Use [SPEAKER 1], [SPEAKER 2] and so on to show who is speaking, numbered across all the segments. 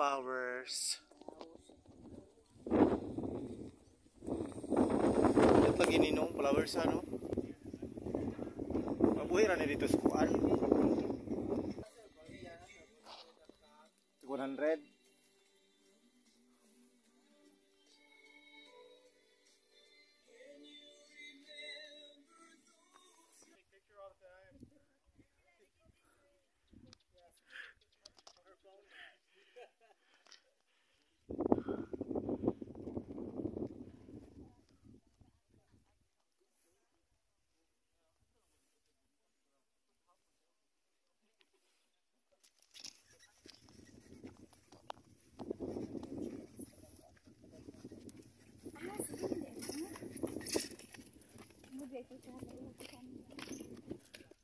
[SPEAKER 1] flowers. Ito lagi ninong flowers ano? Mabuhay ra ni dito sa kuan. 100.
[SPEAKER 2] 北非从来没有这方面的。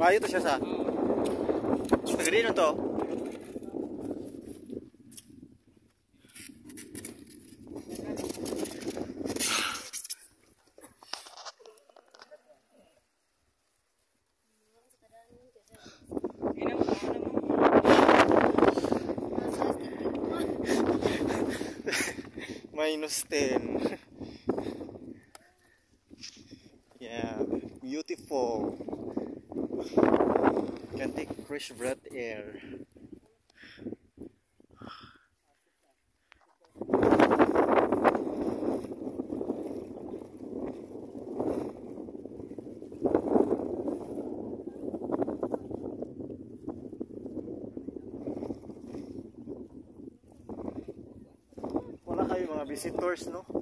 [SPEAKER 1] Mayo to siya sa. Taga dito to. Minus 10. yeah, beautiful. Fresh breath air. Wala kayo mga visitors, no?